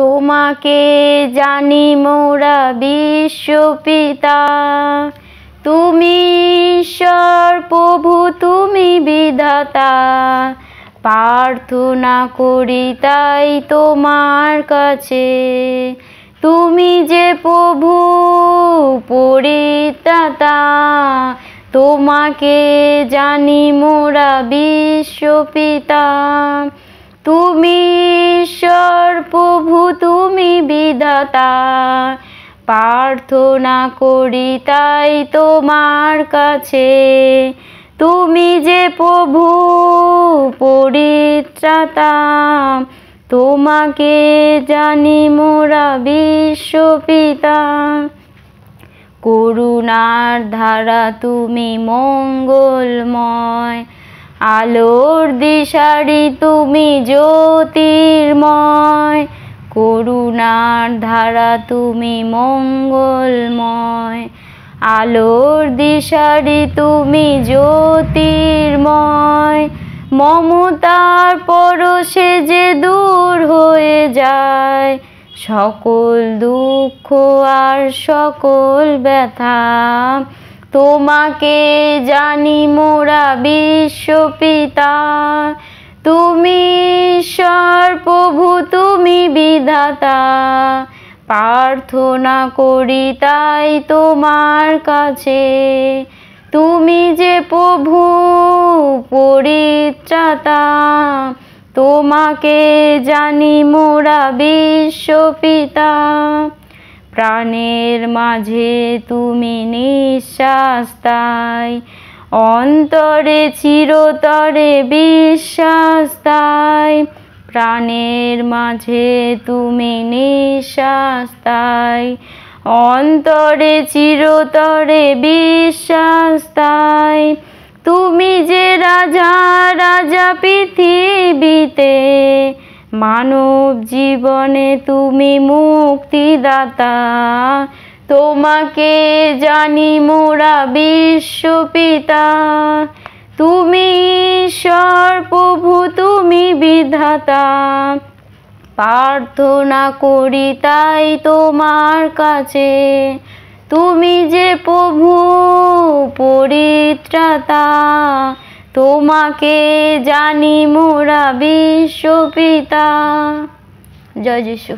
তোমাকে জানি মোরা বিশ্বপিতা তুমি ঈশ্বর, প্রভু তুমি বিধাতা। প্রার্থনা করি তাই তোমার কাছে। তুমি যে প্রভু পরিত্রাতা তোমাকে জানি মোরা বিশ্বপিতা তুমি ঈশ্বর প্রভু, তুমি বিধাতা। প্রার্থনা করি তাই তোমার কাছে। তুমি যে প্রভু, পরিত্রাতা। তোমাকে জানি মোরা বিশ্বপিতা করুণার ধারা তুমি মঙ্গলময়। আলোর দিশারি তুমি জ্যোতির্ময়, করুণার ধারা তুমি মঙ্গলময়, আলোর দিশারি তুমি জ্যোতির্ময়, মমতার পরশে যে দূর হয়ে যায়, সকল দুঃখ আর সকল ব্যথা তোমাকে জানি মোরা বিশ্বপিতা তুমি ঈশ্বর, প্রভু, তুমি বিধাতা। প্রার্থনা করি তাই তোমার কাছে। তুমি যে প্রভু, পরিত্রাতা। তোমাকে জানি মোরা বিশ্বপিতা প্রাণের মাঝে তুমি নিঃশ্বাস তাই অন্তরে চিরতরে বিশ্বাস তাই প্রাণের মাঝে তুমি নিঃশ্বাস তাই অন্তরে চিরতরে বিশ্বাস তাই তুমি যে রাজা রাজা পৃথিবীতে মানব জীবনে তুমি মুক্তিদাতা। তোমাকে জানি মোরা বিশ্বপিতা তুমি ঈশ্বর, প্রভু, তুমি বিধাতা। প্রার্থনা করি তাই তোমার কাছে। তুমি যে প্রভু, পরিত্রাতা। তোমাকে জানি মোরা বিশ্বপিতা জয় যিশু।